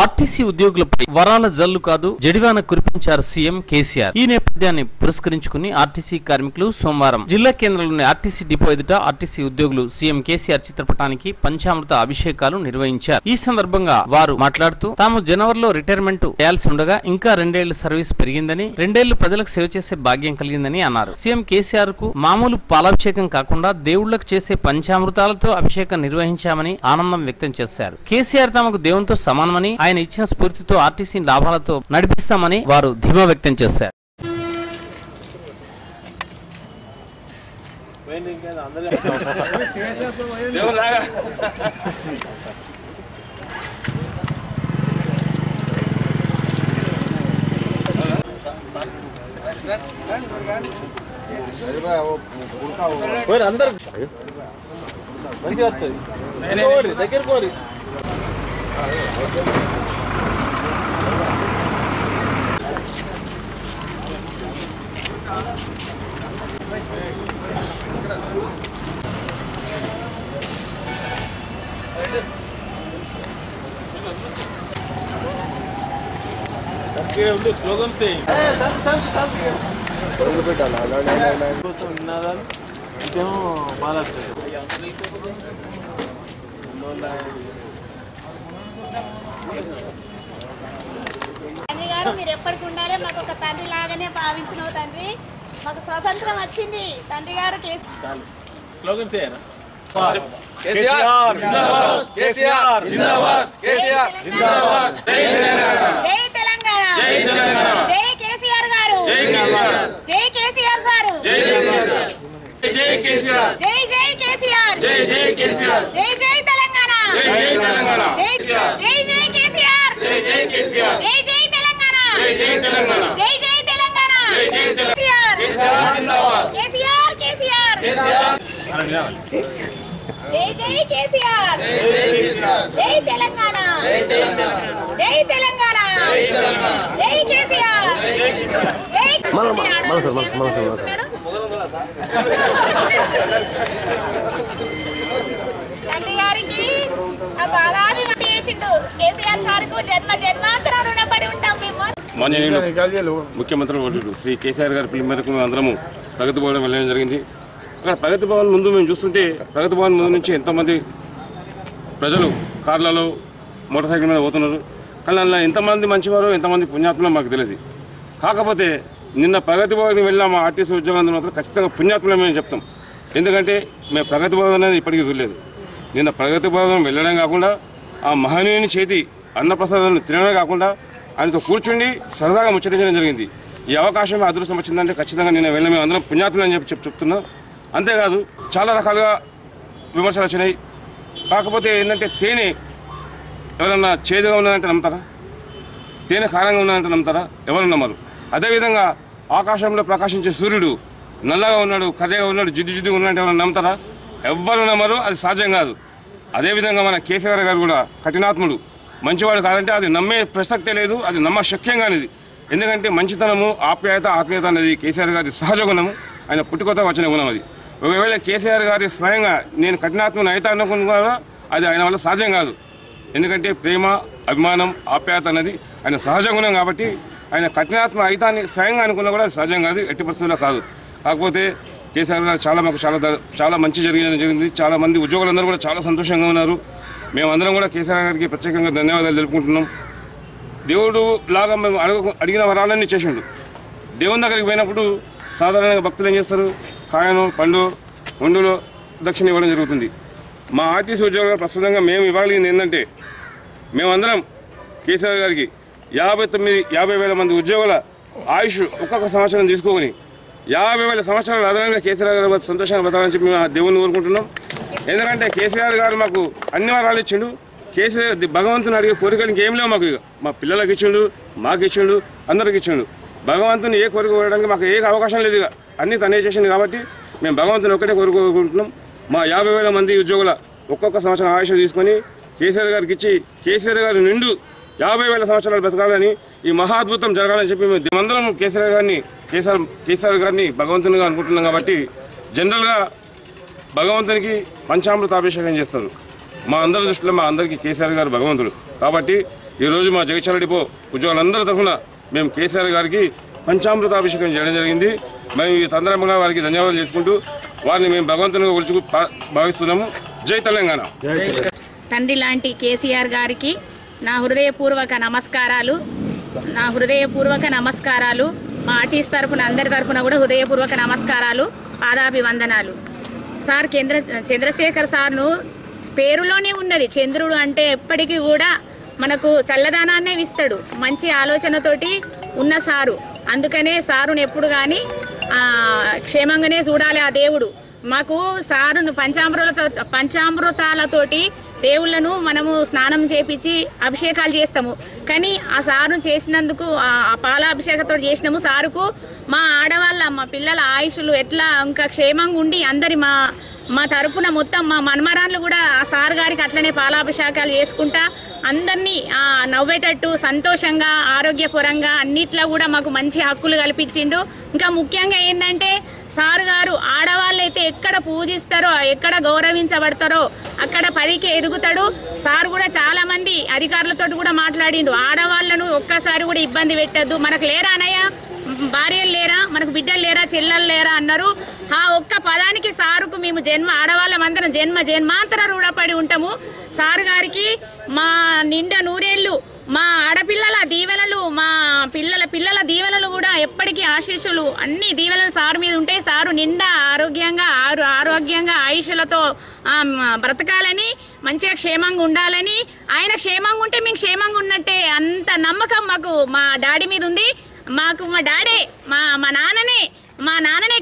RTC ఉద్యోగులపై వరాల జల్లు కాదు జడివాన కురిపించారు సీఎం కేసీఆర్. ఈ నేపథ్యాన్ని పురస్కరించుకుని ఆర్టీసీ కార్మికులు సోమవారం జిల్లా కేంద్రంలోని ఆర్టీసీ డిపో ఎదుట ఆర్టీసీ ఉద్యోగులు సీఎం కేసీఆర్ చిత్రపటానికి పంచామృత అభిషేకాలు నిర్వహించారు. ఈ సందర్భంగా వారు మాట్లాడుతూ తాము జనవరిలో రిటైర్మెంట్ చేయాల్సి ఉండగా ఇంకా రెండేళ్ళు సర్వీస్ పెరిగిందని రెండేళ్ళు ప్రజలకు సేవ చేసే భాగ్యం కలిగిందని అన్నారు. సీఎం కేసీఆర్కు మామూలు పాలాభిషేకం కాకుండా దేవుళ్ళకు చేసే పంచామృతాలతో అభిషేకం నిర్వహించామని ఆనందం వ్యక్తం చేశారు. కేసీఆర్ తమకు దేవునితో సమానమని ఆయన ఇచ్చిన స్ఫూర్తితో ఆర్టీసీ లాభాలతో నడిపిస్తామని వారు ధీమా వ్యక్తం చేశారు. అందరు దగ్గర ಒಂದು ಸ್ಲೋಗನ್ ಸೇಮ್ ಬಾಲ తండ్రి గారు మీరు ఎప్పటికి ఉండాలి? మాకు ఒక తండ్రి లాగానే భావించిన తండ్రి. మాకు స్వతంత్రం వచ్చింది. తండ్రి గారు స్లోగన్స్ ఏనా కేసీఆర్ కేసీఆర్ జిందాబాద్. కేసీఆర్ జిందాబాద్. జై తెలంగాణ. జై కేసీఆర్ గారు. జై కేసీఆర్. సారు. జై కేసీఆర్. జై జై కేసీఆర్. జై జై కేసీఆర్. జై జై తెలంగాణ జై జై తెలంగాణ. జై జై కేసీఆర్ జై జై కేసీఆర్. జై జై తెలంగాణ. జై జై తెలంగాణ. జై జై తెలంగాణ. జై జై తెలంగాణ. కేసీఆర్. కేసీఆర్ జిందాబాద్. కేసీఆర్ కేసీఆర్. కేసీఆర్. జై జై కేసీఆర్. జై తెలంగాణ. జై తెలంగాణ. జై కేసీఆర్. జై తండ్రి గారికి మట్టి చేసిండు. కేసీఆర్ సార్కు జన్మ జన్మాంతరం రుణపడి ఉంటాం మేము. మాన్యనీయులు ముఖ్యమంత్రి శ్రీ కేసీఆర్ గారి పిలుపు మేరకు మేము అందరము ప్రగతి భవన్ వెళ్ళడం జరిగింది. అక్కడ ప్రగతి భవన్ ముందు మేము చూస్తుంటే ప్రగతి భవన్ ముందు నుంచి ఎంతోమంది ప్రజలు కార్లలో మోటార్ సైకిల్ మీద పోతున్నారు. కానీ అందులో ఎంతమంది మంచివారు ఎంతమంది పుణ్యాత్మలో మాకు తెలియదు. కాకపోతే నిన్న ప్రగతి భవన్ వెళ్ళిన మా ఆర్టీసీ ఉద్యోగంలో మాత్రం ఖచ్చితంగా పుణ్యాత్మలో మేము చెప్తాం. ఎందుకంటే మేము ప్రగతి భవన్ అనేది ఇప్పటికీ చూడలేదు. నిన్న ప్రగతి భవనం వెళ్ళడం కాకుండా ఆ మహనీయుని చేతి అన్నప్రసాదాన్ని తినడం కాకుండా ఆయనతో కూర్చుండి సరదాగా ముచ్చటించడం జరిగింది. ఈ అవకాశం అదృష్టం వచ్చిందంటే ఖచ్చితంగా నేను వెళ్ళిన మేము అందరం పుణ్యాతులు అని చెప్పి చెప్ చెప్తున్నాం. అంతేకాదు చాలా రకాలుగా విమర్శలు వచ్చినాయి. కాకపోతే ఏంటంటే తేనె ఎవరన్నా చేదుగా ఉన్నదంటే నమ్ముతారా? తేనె కారంగా ఉన్నదంటే నమ్ముతారా? ఎవరు నమ్మరు. అదేవిధంగా ఆకాశంలో ప్రకాశించే సూర్యుడు నల్లగా ఉన్నాడు కర్రగా ఉన్నాడు జిడ్డు జిడ్డుగా ఉన్నాడు ఎవరైనా నమ్ముతారా? ఎవ్వరు నమ్మరు అది సహజం కాదు. అదేవిధంగా మన కేసీఆర్ గారు కూడా కఠినాత్ముడు. మంచివాడు కాదంటే అది నమ్మే ప్రసక్తే లేదు అది నమ్మ శక్యం కానిది. ఎందుకంటే మంచితనము ఆప్యాయత ఆత్మీయత అనేది కేసీఆర్ గారి సహజ గుణము. ఆయన పుట్టుకొత వచ్చిన గుణం అది. ఒకవేళ కేసీఆర్ గారి స్వయంగా నేను కఠినాత్మను అయితే అనుకున్నా అది ఆయన వల్ల సహజం కాదు. ఎందుకంటే ప్రేమ అభిమానం ఆప్యాయత అనేది ఆయన సహజ గుణం కాబట్టి ఆయన కఠినాత్మ అయితాన్ని స్వయంగా అనుకున్నా కూడా అది సహజం కాదు ఎట్టి పరిస్థితుల్లో కాదు. కాకపోతే కేసీఆర్ గారు చాలా మాకు చాలా ద- చాలా మంచి జరిగిన జరిగింది. చాలా మంది ఉద్యోగులందరూ కూడా చాలా సంతోషంగా ఉన్నారు. మేమందరం కూడా కేసీఆర్ గారికి ప్రత్యేకంగా ధన్యవాదాలు తెలుపుకుంటున్నాం. దేవుడు లాగా మేము అడుగు అడిగిన వరాలన్నీ చేసిండు. దేవుని దగ్గరికి పోయినప్పుడు సాధారణంగా భక్తులు ఏం చేస్తారు? కాయను పండు వండులో దక్షిణ ఇవ్వడం జరుగుతుంది. మా ఆర్టీసీ ఉద్యోగాలు ప్రస్తుతంగా మేము ఇవ్వగలిగింది ఏంటంటే మేమందరం కేసీఆర్ గారికి యాభై తొమ్మిది యాభై వేల మంది ఉద్యోగుల ఆయుష్ ఒక్కొక్క సంవత్సరం తీసుకోని యాభై వేల సంవత్సరాలు అదనంగా కేసీఆర్ గారు సంతోషంగా బతకాలని చెప్పి మేము దేవుణ్ణి కోరుకుంటున్నాం. ఎందుకంటే కేసీఆర్ గారు మాకు అన్ని వరాలు ఇచ్చిండు. కేసీఆర్ భగవంతుని అడిగే కోరికలు ఇంకేం లేవు మాకు మా పిల్లలకు ఇచ్చిండు మాకు ఇచ్చిండు అందరికి ఇచ్చిండు. భగవంతుని ఏ కోరిక కోరడానికి మాకు ఏ అవకాశం లేదు ఇక. అన్ని తనే చేసింది కాబట్టి మేము భగవంతుని ఒక్కటే కోరుకుంటున్నాం. మా యాభై వేల మంది ఉద్యోగుల ఒక్కొక్క సంవత్సరం ఆయుష తీసుకొని కేసీఆర్ గారికి ఇచ్చి కేసీఆర్ గారు నిండు యాభై వేల సంవత్సరాలు బ్రతకాలని ఈ మహాద్భుతం జరగాలని చెప్పి మేము మేమందరం కేసీఆర్ గారిని కేసీఆర్ కేసీఆర్ గారిని భగవంతునిగా అనుకుంటున్నాం కాబట్టి జనరల్గా భగవంతునికి పంచామృతాభిషేకం చేస్తారు. మా అందరి దృష్టిలో మా అందరికీ కేసీఆర్ గారు భగవంతుడు. కాబట్టి ఈరోజు మా జగచాల డిపో ఉద్యోగులందరి తరఫున మేము కేసీఆర్ గారికి పంచామృతాభిషేకం చేయడం జరిగింది. మేము ఈ సందర్భంగా వారికి ధన్యవాదాలు చేసుకుంటూ వారిని మేము భగవంతునిగా కొలుచుకు భావిస్తున్నాము. జై తెలంగాణ. తండ్రి లాంటి కేసీఆర్ గారికి నా హృదయపూర్వక నమస్కారాలు. నా హృదయపూర్వక నమస్కారాలు. మా ఆర్టీస్ తరఫున అందరి తరఫున కూడా హృదయపూర్వక నమస్కారాలు పాదాభివందనాలు సార్ కేంద్ర చంద్రశేఖర్ సార్ను పేరులోనే ఉన్నది. చంద్రుడు అంటే ఎప్పటికీ కూడా మనకు చల్లదానాన్నే ఇస్తాడు. మంచి ఆలోచనతోటి ఉన్న సారు. అందుకనే సారుని ఎప్పుడు కానీ క్షేమంగానే చూడాలి ఆ దేవుడు. మాకు సారును పంచామృత పంచామృతాలతోటి దేవుళ్ళను మనము స్నానం చేపించి అభిషేకాలు చేస్తాము. కానీ ఆ సారును చేసినందుకు ఆ పాలాభిషేకతో చేసినాము సారుకు మా ఆడవాళ్ళ మా పిల్లల ఆయుషులు ఎట్లా ఇంకా క్షేమంగా ఉండి అందరి మా మా తరపున మొత్తం మా మన్మరాన్లు కూడా ఆ సార్ గారికి అట్లనే పాలాభిషేకాలు చేసుకుంటా అందరినీ ఆ, నవ్వేటట్టు సంతోషంగా ఆరోగ్యపరంగా అన్నిట్లో కూడా మాకు మంచి హక్కులు కల్పించిండు. ఇంకా ముఖ్యంగా ఏంటంటే సార్ గారు ఆడవాళ్ళైతే ఎక్కడ పూజిస్తారో ఎక్కడ గౌరవించబడతారో అక్కడ పదికి ఎదుగుతాడు. సార్ కూడా చాలా మంది అధికారులతో కూడా మాట్లాడిండు. ఆడవాళ్ళను ఒక్కసారి కూడా ఇబ్బంది పెట్టద్దు. మనకు లేరా అనయ్య భార్యలు లేరా? మనకు బిడ్డలు లేరా? చెల్లెలు లేరా? అన్నారు. ఆ ఒక్క పదానికి సారుకు మేము జన్మ ఆడవాళ్ళమందరం జన్మ జన్మాంతర రూఢపడి ఉంటాము. సారు గారికి మా నిండా నూరేళ్ళు. మా ఆడపిల్లల దీవెనలు మా పిల్లల పిల్లల దీవెనలు కూడా ఎప్పటికీ ఆశీస్సులు. అన్ని దీవెనలు సారు మీద ఉంటే సారు నిండా ఆరోగ్యంగా ఆరు ఆరోగ్యంగా ఆయుషులతో బ్రతకాలని మంచిగా క్షేమంగా ఉండాలని. ఆయన క్షేమంగా ఉంటే మేము క్షేమంగా ఉన్నట్టే. అంత నమ్మకం మాకు మా డాడీ మీద ఉంది. మాకు మా డాడే మా మా నాన్ననే మా నాన్ననే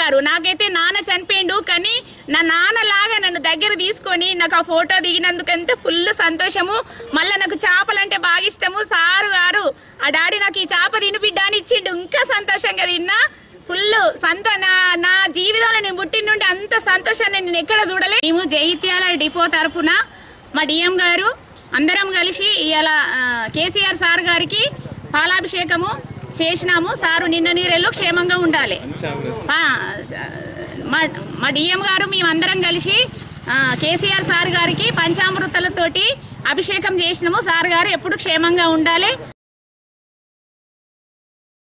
గారు నాకైతే నాన్న చనిపోయిండు కానీ నా నాన్నలాగా నన్ను దగ్గర తీసుకొని నాకు ఆ ఫోటో దిగినందుకు ఫుల్ సంతోషము. మళ్ళీ నాకు చేపలంటే బాగా ఇష్టము. సారు గారు ఆ డాడీ నాకు ఈ చేప తినిపిడ్డా అని ఇచ్చిండు. ఇంకా సంతోషంగా తిన్నా. ఫుల్ సంత నా నా జీవితంలో నేను పుట్టిన నుండి అంత సంతోషాన్ని నేను ఎక్కడ చూడలే. మేము జైత్యాల డిపో తరఫున మా డిఎం గారు అందరం కలిసి ఇలా కేసీఆర్ సార్ గారికి పాలాభిషేకము చేసినాము. సారు నిన్న నీరెళ్ళు క్షేమంగా ఉండాలి. మా మా డిఎం గారు మేమందరం కలిసి కేసీఆర్ సార్ గారికి పంచామృతలతోటి అభిషేకం చేసినాము. సార్ గారు ఎప్పుడు క్షేమంగా ఉండాలి.